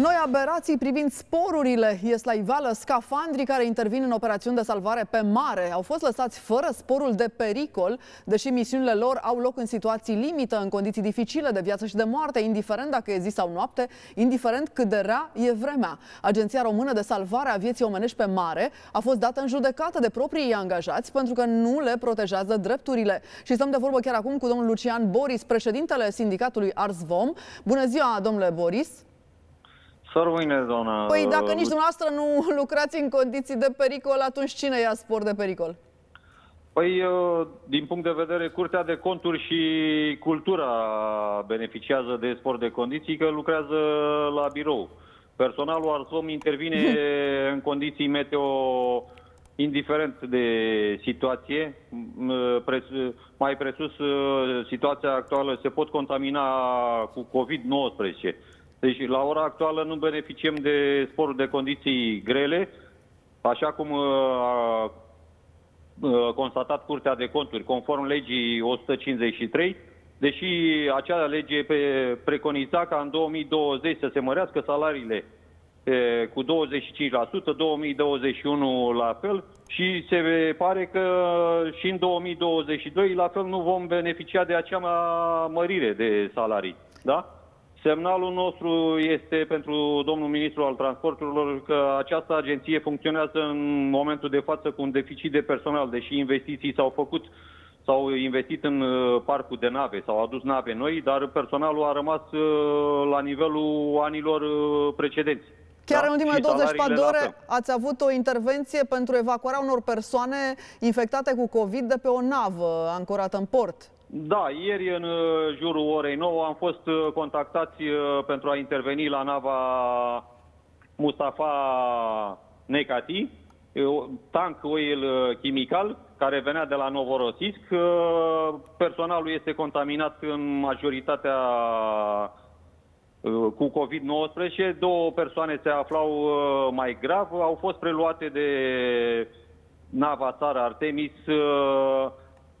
Noi aberații privind sporurile ies la iveală. Scafandrii care intervin în operațiuni de salvare pe mare au fost lăsați fără sporul de pericol, deși misiunile lor au loc în situații limită, în condiții dificile de viață și de moarte, indiferent dacă e zi sau noapte, indiferent cât de rea e vremea. Agenția Română de Salvare a Vieții Omenești pe Mare a fost dată în judecată de proprii angajați pentru că nu le protejează drepturile. Și stăm de vorbă chiar acum cu domnul Lucian Boris, președintele sindicatului Arsvom. Bună ziua, domnule Boris! Să rămâne, doamna... Păi dacă nici dumneavoastră nu lucrați în condiții de pericol, atunci cine ia spor de pericol? Păi, din punct de vedere, Curtea de Conturi și Cultura beneficiază de spor de condiții, că lucrează la birou. Personalul Arsom intervine în condiții meteo indiferent de situație, mai presus situația actuală se pot contamina cu COVID-19 deci, la ora actuală nu beneficiem de sporul de condiții grele, așa cum uh, a constatat Curtea de Conturi, conform legii 153, deși acea lege preconiza ca în 2020 să se mărească salariile cu 25%, 2021 la fel și se pare că și în 2022 la fel nu vom beneficia de acea mărire de salarii. Da? Semnalul nostru este pentru domnul ministru al transporturilor că această agenție funcționează în momentul de față cu un deficit de personal, deși investiții s-au făcut s-au investit în uh, parcul de nave, s-au adus nave noi, dar personalul a rămas uh, la nivelul anilor uh, precedenți. Chiar da? în ultimele 24 de ore ați avut o intervenție pentru evacuarea unor persoane infectate cu COVID de pe o navă ancorată în port. Da, ieri în uh, jurul orei 9 am fost uh, contactați uh, pentru a interveni la nava Mustafa Necati, tank oil chimical, care venea de la Novorossiysk. Personalul este contaminat în majoritatea cu COVID-19. Două persoane se aflau mai grav, au fost preluate de nava țară Artemis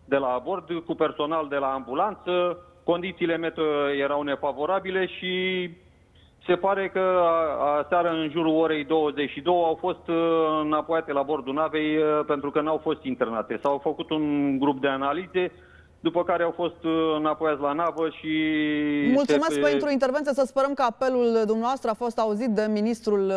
de la bord, cu personal de la ambulanță. Condițiile meteo erau nefavorabile și se pare că aseară în jurul orei 22 au fost uh, înapoiate la bordul navei uh, pentru că n-au fost internate. S-au făcut un grup de analize, după care au fost uh, înapoiați la navă și... Mulțumesc se... pentru intervenție, să sperăm că apelul dumneavoastră a fost auzit de ministrul